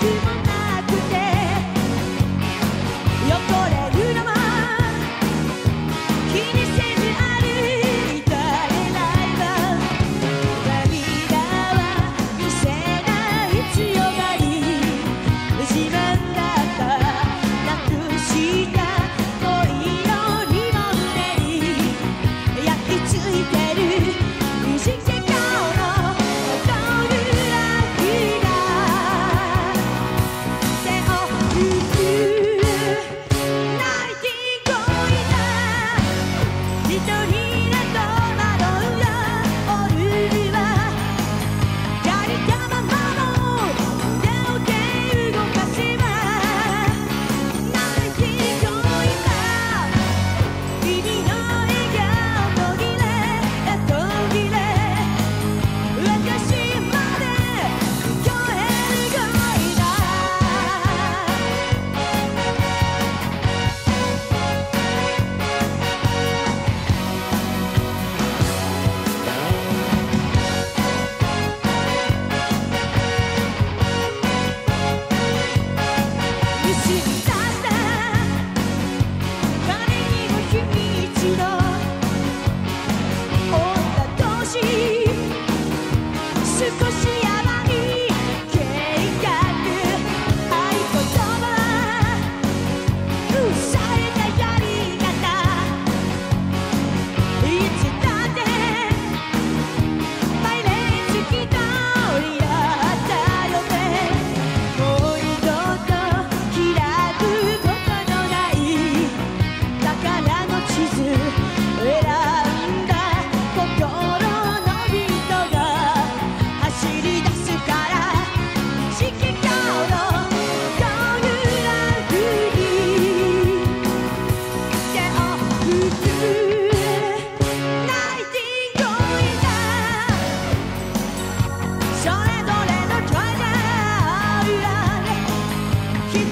Thank you.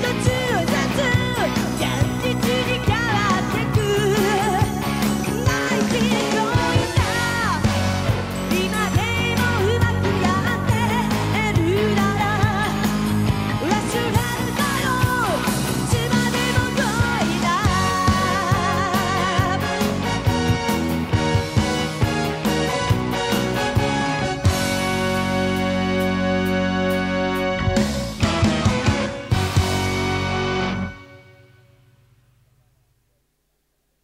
the tears.